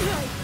Right.